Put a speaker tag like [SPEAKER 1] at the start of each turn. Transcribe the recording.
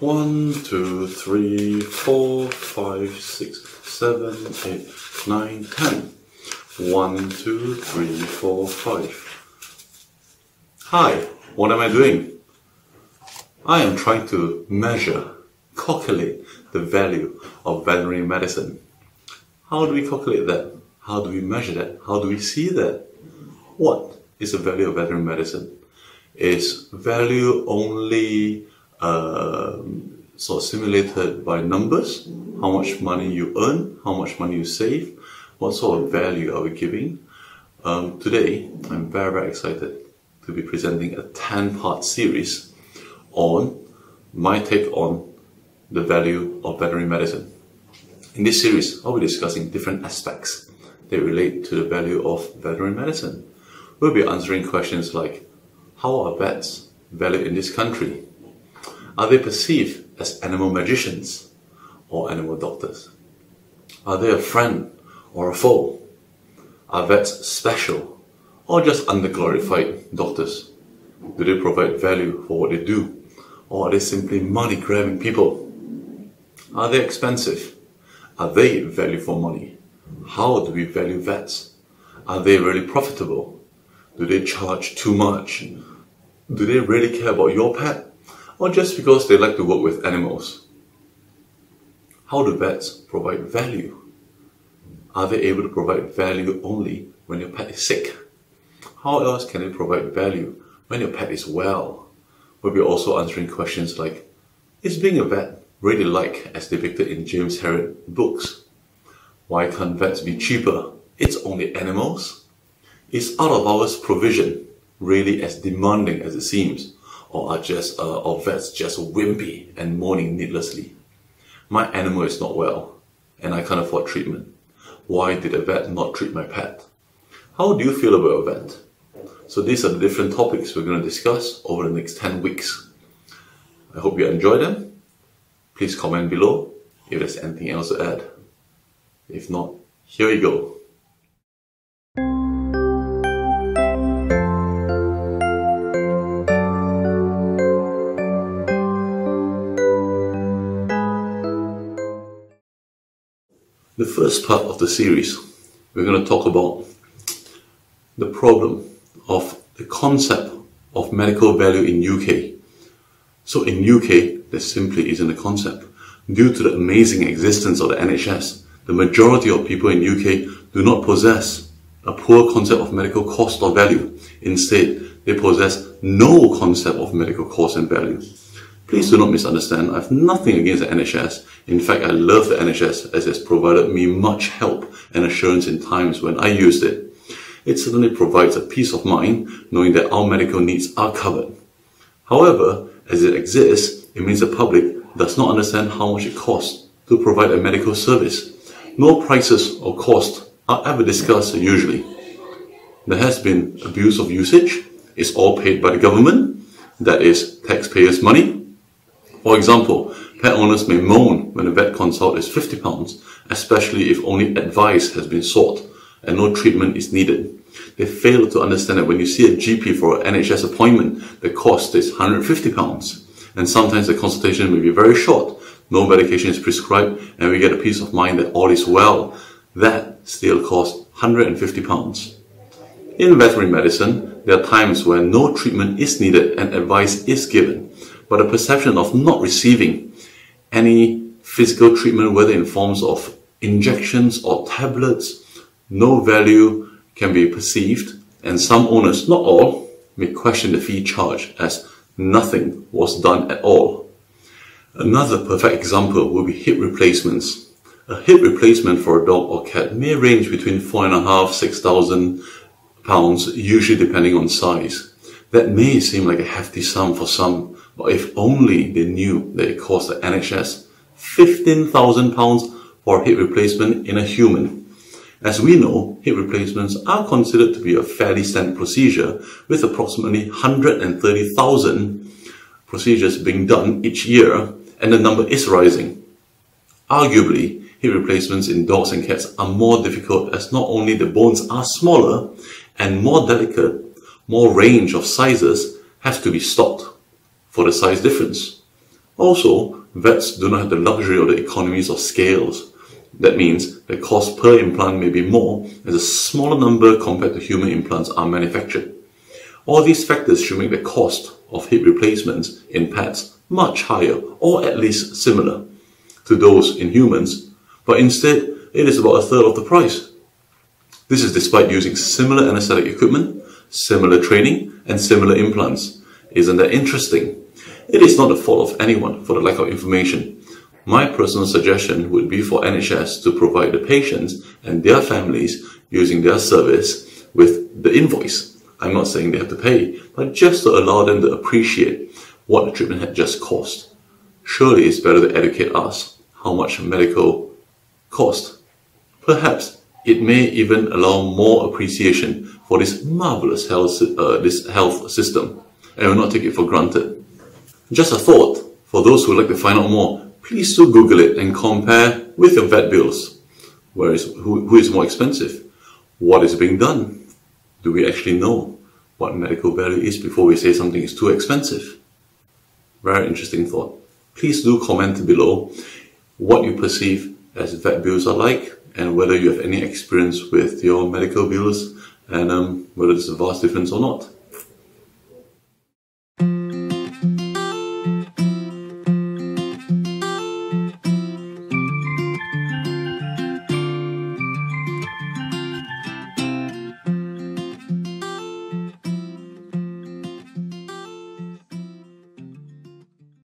[SPEAKER 1] One, two, three, four, five, six, seven, eight, nine, ten. One, two, three, four, five. Hi, what am I doing? I am trying to measure, calculate the value of veterinary medicine. How do we calculate that? How do we measure that? How do we see that? What is the value of veterinary medicine? Is value only sort of simulated by numbers? How much money you earn? How much money you save? What sort of value are we giving? Um, today, I'm very, very excited to be presenting a 10 part series on my take on the value of veterinary medicine. In this series, I'll be discussing different aspects that relate to the value of veterinary medicine. We'll be answering questions like how are vets valued in this country? Are they perceived as animal magicians or animal doctors? Are they a friend or a foe? Are vets special or just underglorified doctors? Do they provide value for what they do? Or are they simply money grabbing people? Are they expensive? Are they value for money? How do we value vets? Are they really profitable? Do they charge too much? Do they really care about your pet? Or just because they like to work with animals? How do vets provide value? Are they able to provide value only when your pet is sick? How else can they provide value when your pet is well? We'll be also answering questions like Is being a vet really like as depicted in James Herriot books? Why can't vets be cheaper? It's only animals. Is out of hours provision really as demanding as it seems? Or are just uh, or vets just wimpy and moaning needlessly? My animal is not well and I can't afford treatment. Why did a vet not treat my pet? How do you feel about a vet? So these are the different topics we're going to discuss over the next 10 weeks. I hope you enjoy them. Please comment below if there's anything else to add. If not, here we go. The first part of the series, we're going to talk about the problem of the concept of medical value in UK. So in UK, there simply isn't a concept. Due to the amazing existence of the NHS, the majority of people in UK do not possess a poor concept of medical cost or value. Instead, they possess no concept of medical cost and value. Please do not misunderstand. I have nothing against the NHS. In fact, I love the NHS as it's provided me much help and assurance in times when I used it. It certainly provides a peace of mind knowing that our medical needs are covered. However, as it exists, it means the public does not understand how much it costs to provide a medical service. No prices or cost are ever discussed usually. There has been abuse of usage. It's all paid by the government. That is taxpayers' money. For example, pet owners may moan when a vet consult is £50, especially if only advice has been sought and no treatment is needed. They fail to understand that when you see a GP for an NHS appointment, the cost is £150. And sometimes the consultation may be very short. No medication is prescribed and we get a peace of mind that all is well. That still costs £150. In veterinary medicine, there are times when no treatment is needed and advice is given, but a perception of not receiving any physical treatment, whether in forms of injections or tablets, no value can be perceived, and some owners, not all, may question the fee charged as nothing was done at all. Another perfect example will be hip replacements. A hip replacement for a dog or cat may range between four and a half, six thousand pounds, usually depending on size. That may seem like a hefty sum for some, but if only they knew that it cost the NHS £15,000 for hip replacement in a human. As we know, hip replacements are considered to be a fairly standard procedure with approximately 130,000 procedures being done each year and the number is rising. Arguably, hip replacements in dogs and cats are more difficult as not only the bones are smaller and more delicate, more range of sizes have to be stopped for the size difference. Also, vets do not have the luxury of the economies of scales. That means the cost per implant may be more as a smaller number compared to human implants are manufactured. All these factors should make the cost of hip replacements in pets much higher or at least similar to those in humans, but instead it is about a third of the price. This is despite using similar anesthetic equipment, similar training, and similar implants. Isn't that interesting? It is not the fault of anyone for the lack of information. My personal suggestion would be for NHS to provide the patients and their families using their service with the invoice. I'm not saying they have to pay, but just to allow them to appreciate what the treatment had just cost. Surely it's better to educate us how much medical cost. Perhaps it may even allow more appreciation for this marvelous health, uh, this health system and will not take it for granted. Just a thought for those who would like to find out more, please do Google it and compare with your vet bills. Where is, who, who is more expensive? What is being done? Do we actually know what medical value is before we say something is too expensive? Very interesting thought. Please do comment below what you perceive as vet bills are like and whether you have any experience with your medical bills and um, whether there's a vast difference or not.